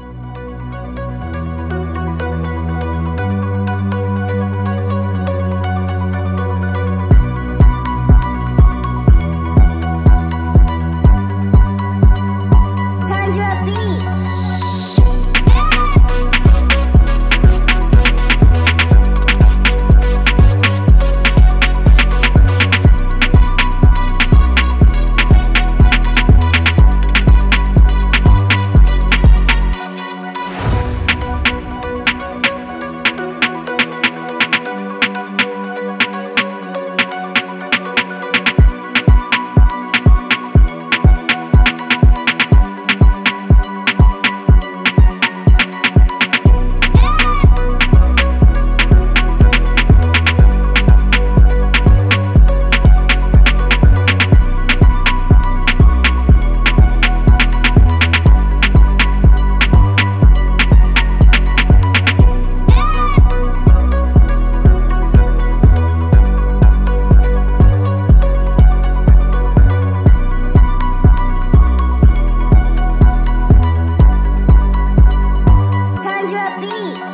you Andra B.